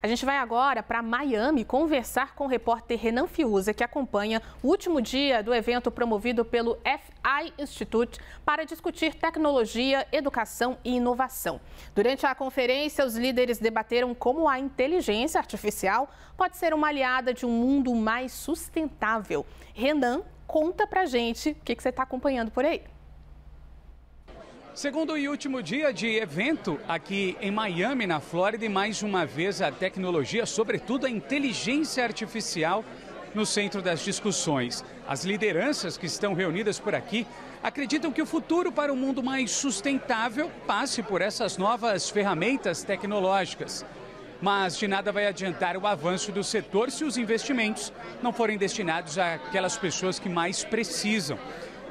A gente vai agora para Miami conversar com o repórter Renan Fiuza, que acompanha o último dia do evento promovido pelo FI Institute para discutir tecnologia, educação e inovação. Durante a conferência, os líderes debateram como a inteligência artificial pode ser uma aliada de um mundo mais sustentável. Renan, conta pra gente o que, que você está acompanhando por aí. Segundo e último dia de evento aqui em Miami, na Flórida, e mais uma vez a tecnologia, sobretudo a inteligência artificial, no centro das discussões. As lideranças que estão reunidas por aqui acreditam que o futuro para um mundo mais sustentável passe por essas novas ferramentas tecnológicas. Mas de nada vai adiantar o avanço do setor se os investimentos não forem destinados àquelas pessoas que mais precisam.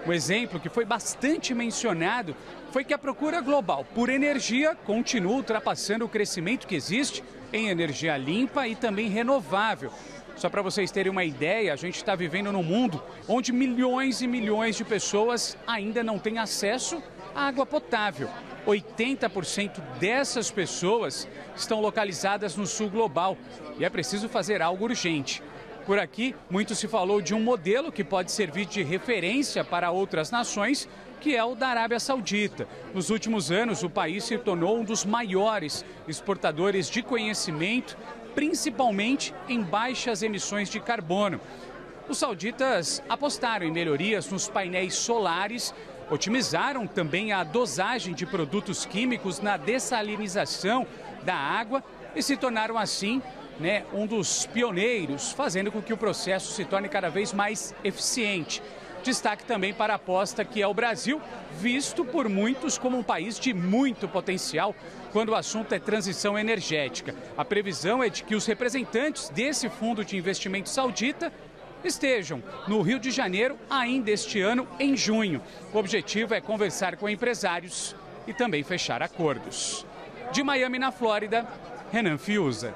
Um exemplo que foi bastante mencionado foi que a procura global por energia continua ultrapassando o crescimento que existe em energia limpa e também renovável. Só para vocês terem uma ideia, a gente está vivendo num mundo onde milhões e milhões de pessoas ainda não têm acesso à água potável. 80% dessas pessoas estão localizadas no sul global e é preciso fazer algo urgente. Por aqui, muito se falou de um modelo que pode servir de referência para outras nações, que é o da Arábia Saudita. Nos últimos anos, o país se tornou um dos maiores exportadores de conhecimento, principalmente em baixas emissões de carbono. Os sauditas apostaram em melhorias nos painéis solares, otimizaram também a dosagem de produtos químicos na dessalinização da água e se tornaram assim né, um dos pioneiros, fazendo com que o processo se torne cada vez mais eficiente. Destaque também para a aposta que é o Brasil, visto por muitos como um país de muito potencial quando o assunto é transição energética. A previsão é de que os representantes desse fundo de investimento saudita estejam no Rio de Janeiro ainda este ano, em junho. O objetivo é conversar com empresários e também fechar acordos. De Miami, na Flórida, Renan Fiuza.